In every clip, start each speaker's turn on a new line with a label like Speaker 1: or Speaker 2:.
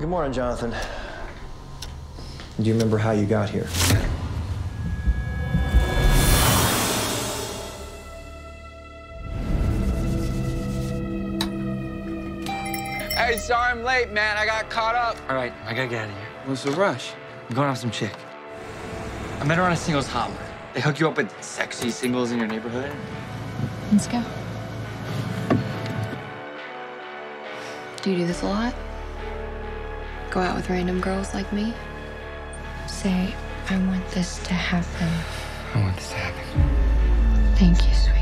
Speaker 1: Good morning, Jonathan. Do you remember how you got here?
Speaker 2: Hey, sorry I'm late, man. I got caught up.
Speaker 3: All right, I gotta get out of here.
Speaker 2: What's the rush?
Speaker 3: I'm going off some chick. I met her on a singles hotline. They hook you up with sexy singles in your neighborhood.
Speaker 4: Let's go. Do you do this a lot? Go out with random girls like me? Say, I want this to happen.
Speaker 3: I want this to happen.
Speaker 4: Thank you, sweetie.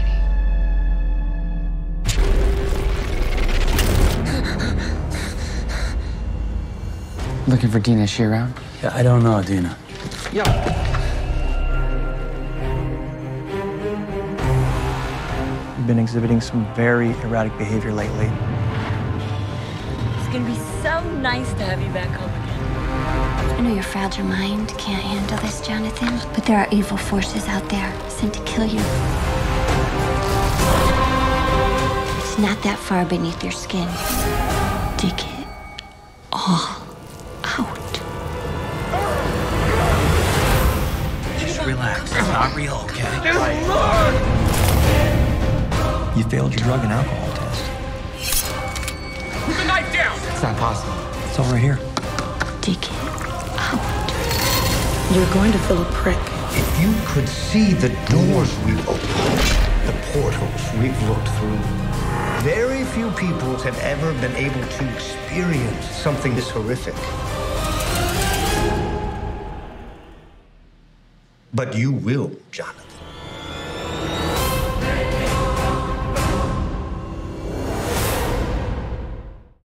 Speaker 3: Looking for Dina. Is she around?
Speaker 5: Yeah, I don't know, Dina.
Speaker 3: Yo.
Speaker 1: You've been exhibiting some very erratic behavior lately.
Speaker 6: It's gonna be so nice to have you back home again.
Speaker 7: I know your fragile mind can't handle this, Jonathan, but there are evil forces out there sent to kill you. It's not that far beneath your skin. Dig it all out.
Speaker 5: Just relax. It's not real, okay?
Speaker 1: You failed your drug and alcohol test.
Speaker 3: It's not possible.
Speaker 1: It's all right here.
Speaker 7: Dig it out.
Speaker 6: You're going to feel a prick.
Speaker 8: If you could see the doors we've opened, the portals we've looked through, very few people have ever been able to experience something this horrific. But you will, Jonathan.